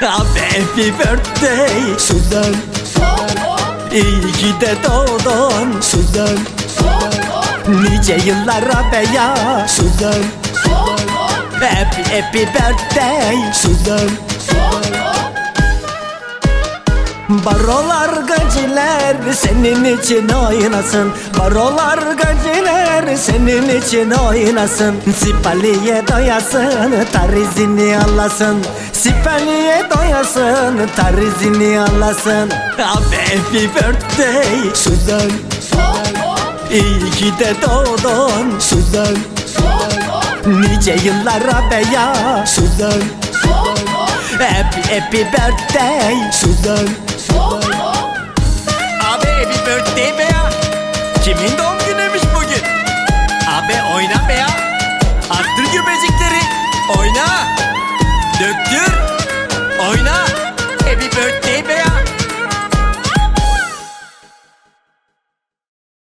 Happy birthday Suzan. İyi ki de doğdun Suzan. Nice yıllara be ya Suzan. Happy happy birthday Suzan. Barolar gaciler senin için oynasın. Barolar gaciler senin için oynasın. Sipaliye doyasın tarizini alasın Sipaliye doyasın tarizini alasın Abi happy birthday. Suzan. İyi ki de doğdun. Suzan. Nice yıllara be ya. Suzan. Happy happy birthday. Suzan. Abi happy birthday be Kimin doğum günüymüş bugün? Abi oyna be